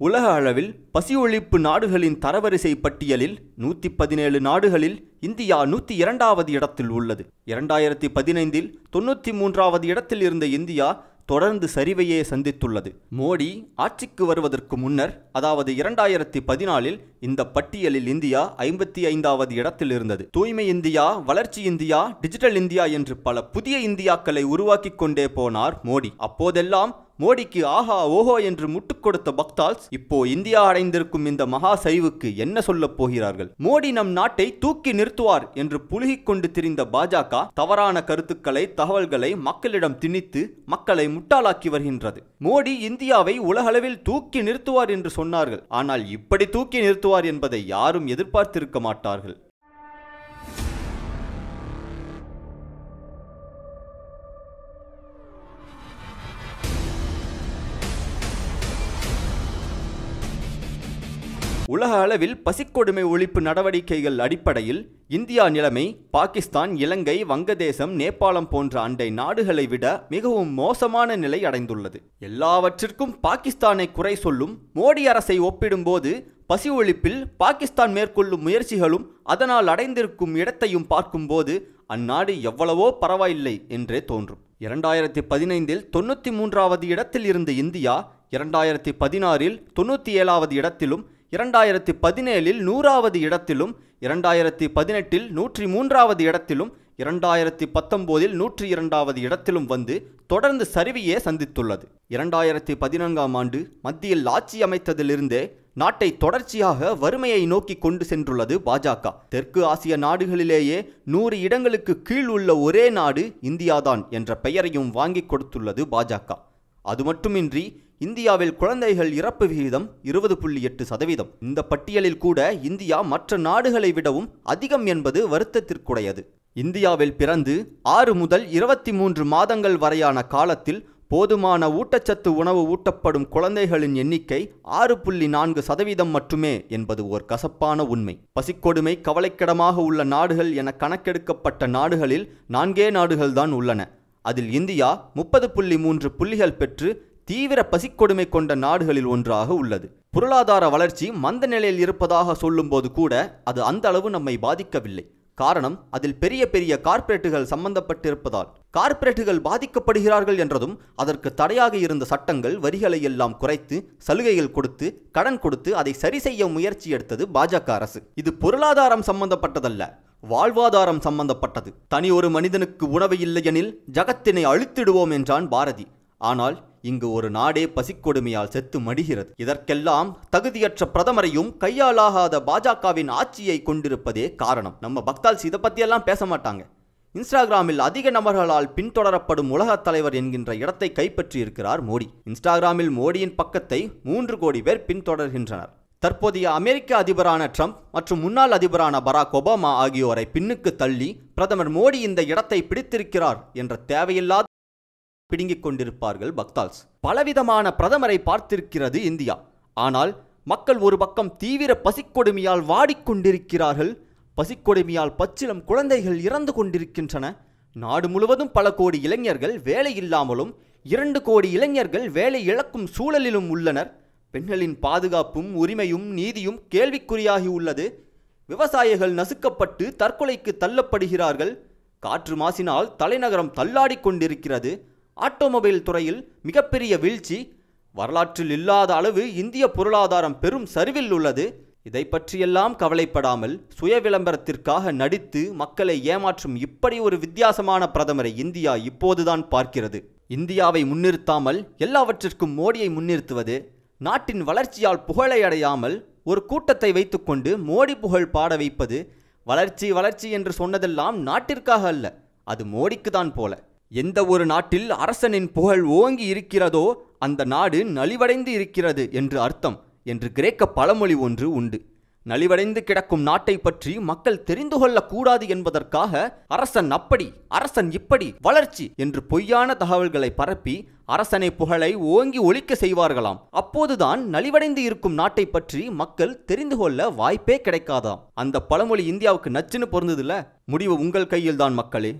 உலக அளவில் பசி ஒழிப்பு நாடுகளின் தரவரிசை பட்டியலில் நூற்றி பதினேழு நாடுகளில் இந்தியா நூற்றி இரண்டாவது இடத்தில் உள்ளது. இரண்டாயிரத்தி பதினைந்தில் தொண்ணூற்றி மூன்றாவது இடத்தில் இருந்த இந்தியா தொடர்ந்து சரிவையே சந்தித்துள்ளது. மோடி ஆட்சிக்கு வருவதற்கு முன்னர் அதாவது இரண்டாயிரத்தி பதினாலில் இந்த பட்டியலில் இந்தியா ஐம்பத்தி ஐந்தாவது இடத்தில் இருந்தது. தூய்மை இந்தியா வளர்ச்சி இந்தியா டிஜிட்டல் இந்தியா என்று பல புதிய இந்தியாக்களை உருவாக்கி கொண்டே போனார் மோடி. அப்போதெல்லாம் மோடிக்கு ஆஹா ஓஹோ என்று முட்டுக் கொடுத்த பக்தால்ஸ் இப்போ இந்தியா அடைந்திருக்கும் இந்த மகா சரிவுக்கு என்ன சொல்லப் போகிறார்கள்? மோடி நம் நாட்டை தூக்கி நிறுத்துவார் என்று புழுகிக் கொண்டு திரிந்த பாஜக தவறான கருத்துக்களை தகவல்களை மக்களிடம் திணித்து மக்களை முட்டாளாக்கி வருகின்றது. மோடி இந்தியாவை உலகளவில் தூக்கி நிறுத்துவார் என்று சொன்னார்கள். ஆனால் இப்படி தூக்கி நிறுத்துவார் என்பதை யாரும் எதிர்பார்த்திருக்க மாட்டார்கள். உலக அளவில் பசிக்கொடுமை ஒழிப்பு நடவடிக்கைகள் அடிப்படையில் இந்தியா நிலைமை பாகிஸ்தான் இலங்கை வங்கதேசம் நேபாளம் போன்ற அண்டை நாடுகளை விட மிகவும் மோசமான நிலை அடைந்துள்ளது. எல்லாவற்றிற்கும் பாகிஸ்தானை குறை சொல்லும் மோடி அரசை ஒப்பிடும்போது பசி ஒழிப்பில் பாகிஸ்தான் மேற்கொள்ளும் முயற்சிகளும் அதனால் அடைந்திருக்கும் இடத்தையும் பார்க்கும்போது அந்நாடு எவ்வளவோ பரவாயில்லை என்றே தோன்றும். இரண்டாயிரத்தி பதினைந்தில் தொண்ணூற்றி மூன்றாவது இடத்தில் இருந்த இந்தியா இரண்டாயிரத்தி பதினாறில் தொண்ணூற்றி ஏழாவது இடத்திலும் இரண்டாயிரத்தி பதினேழில் நூறாவது இடத்திலும் இரண்டாயிரத்தி பதினெட்டில் நூற்றி மூன்றாவது இடத்திலும் இரண்டாயிரத்தி பத்தொம்போதில் நூற்றி இரண்டாவது இடத்திலும் வந்து தொடர்ந்து சரிவையே சந்தித்துள்ளது. இரண்டாயிரத்தி பதினான்காம் ஆண்டு மத்தியில் ஆட்சி அமைத்ததிலிருந்தே நாட்டை தொடர்ச்சியாக வறுமையை நோக்கி கொண்டு சென்றுள்ளது பாஜக. தெற்கு ஆசிய நாடுகளிலேயே நூறு இடங்களுக்கு கீழ் உள்ள ஒரே நாடு இந்தியாதான் என்ற பெயரையும் வாங்கி கொடுத்துள்ளது பாஜக. அது மட்டுமின்றி இந்தியாவில் குழந்தைகள் இறப்பு விகிதம் இருபது புள்ளி எட்டு சதவீதம். இந்த பட்டியலில் கூட இந்தியா மற்ற நாடுகளை விடவும் அதிகம் என்பது வருத்தத்திற்குடையது. இந்தியாவில் பிறந்து ஆறு முதல் இருபத்தி மூன்று மாதங்கள் வரையான காலத்தில் போதுமான ஊட்டச்சத்து உணவு ஊட்டப்படும் குழந்தைகளின் எண்ணிக்கை ஆறு புள்ளி நான்கு சதவீதம் மட்டுமே என்பது ஓர் கசப்பான உண்மை. பசிக்கொடுமை கவலைக்கிடமாக உள்ள நாடுகள் என கணக்கெடுக்கப்பட்ட நாடுகளில் நான்கே நாடுகள்தான் உள்ளன. அதில் இந்தியா முப்பது புள்ளி மூன்று புள்ளிகள் பெற்று தீவிர பசிக்கொடுமை கொண்ட நாடுகளில் ஒன்றாக உள்ளது. பொருளாதார வளர்ச்சி மந்த நிலையில் இருப்பதாக சொல்லும்போது கூட அது அந்த அளவு நம்மை பாதிக்கவில்லை. காரணம் அதில் பெரிய பெரிய கார்ப்பரேட்டுகள் சம்பந்தப்பட்டிருப்பதால். கார்ப்பரேட்டுகள் பாதிக்கப்படுகிறார்கள் என்றதும் அதற்கு தடையாக இருந்த சட்டங்கள் வரிகளை எல்லாம் குறைத்து சலுகைகள் கொடுத்து கடன் கொடுத்து அதை சரி செய்ய முயற்சி எடுத்தது பாஜக அரசு. இது பொருளாதாரம் சம்பந்தப்பட்டதல்ல வாழ்வாதாரம் சம்பந்தப்பட்டது. தனி ஒரு மனிதனுக்கு உணவு இல்லையெனில் ஜகத்தினை அழித்திடுவோம் என்றான் பாரதி. ஆனால் இங்கு ஒரு நாடே பசிக்கொடுமையால் செத்து மடிகிறது. இதற்கெல்லாம் தகுதியற்ற பிரதமரையும் கையாளாகாத பாஜகவின் ஆட்சியை கொண்டிருப்பதே காரணம். நம்ம பக்தால்ஸ் இதை பற்றியெல்லாம் பேச மாட்டாங்க. இன்ஸ்டாகிராமில் அதிக நபர்களால் பின்தொடரப்படும் உலகத் தலைவர் என்கின்ற இடத்தை கைப்பற்றி இருக்கிறார் மோடி. இன்ஸ்டாகிராமில் மோடியின் பக்கத்தை மூன்று கோடி பேர் பின்தொடர்கின்றனர். தற்போதைய அமெரிக்க அதிபரான ட்ரம்ப் மற்றும் முன்னாள் அதிபரான பராக் ஒபாமா ஆகியோரை பின்னுக்கு தள்ளி பிரதமர் மோடி இந்த இடத்தை பிடித்திருக்கிறார் என்ற தேவையில்லாத பிடுங்கிக் கொண்டிருப்பார்கள் பக்தால்ஸ். பலவிதமான பிரதமரை பார்த்திருக்கிறது இந்தியா. ஆனால் மக்கள் ஒரு பக்கம் தீவிர பசிக்கொடுமையால் வாடிக்கொண்டிருக்கிறார்கள் பசிக்கொடுமையால் பச்சிலம் குழந்தைகள் இறந்து கொண்டிருக்கின்றன. நாடு முழுவதும் பல கோடி இளைஞர்கள் வேலை இல்லாமலும் இரண்டு கோடி இளைஞர்கள் வேலை இழக்கும் சூழலிலும் உள்ளனர். பெண்களின் பாதுகாப்பும் உரிமையும் நீதியும் கேள்விக்குறியாகி உள்ளது. விவசாயிகள் நசுக்கப்பட்டு தற்கொலைக்கு தள்ளப்படுகிறார்கள். காற்று மாசினால் தலைநகரம் தள்ளாடி கொண்டிருக்கிறது. ஆட்டோமொபைல் துறையில் மிகப்பெரிய வீழ்ச்சி வரலாற்றில் இல்லாத அளவு இந்திய பொருளாதாரம் பெரும் சரிவில் உள்ளது. இதை பற்றியெல்லாம் கவலைப்படாமல் சுய விளம்பரத்திற்காக நடித்து மக்களை ஏமாற்றும் இப்படி ஒரு வித்தியாசமான பிரதமரை இந்தியா இப்போதுதான் பார்க்கிறது. இந்தியாவை முன்னிறுத்தாமல் எல்லாவற்றிற்கும் மோடியை முன்னிறுத்துவது நாட்டின் வளர்ச்சியால் புகழை அடையாமல் ஒரு கூட்டத்தை வைத்துக்கொண்டு மோடி புகழ் பாட வைப்பது வளர்ச்சி வளர்ச்சி என்று சொன்னதெல்லாம் நாட்டிற்காக அல்ல அது மோடிக்கு தான் போல. எந்த ஒரு நாட்டில் அரசனின் புகழ் ஓங்கி இருக்கிறதோ அந்த நாடு நலிவடைந்து இருக்கிறது என்று அர்த்தம் என்று கிரேக்க பழமொழி ஒன்று உண்டு. நலிவடைந்து கிடக்கும் நாட்டை பற்றி மக்கள் தெரிந்து கொள்ளக்கூடாது என்பதற்காக அரசன் அப்படி அரசன் இப்படி வளர்ச்சி என்று பொய்யான தகவல்களை பரப்பி அரசனை புகழை ஓங்கி ஒழிக்க செய்வார்களாம். அப்போதுதான் நலிவடைந்து இருக்கும் நாட்டை பற்றி மக்கள் தெரிந்து கொள்ள வாய்ப்பே கிடைக்காதாம். அந்த பழமொழி இந்தியாவுக்கு நச்சுன்னு பொருந்ததுல முடிவு உங்கள் கையில்தான் மக்களே.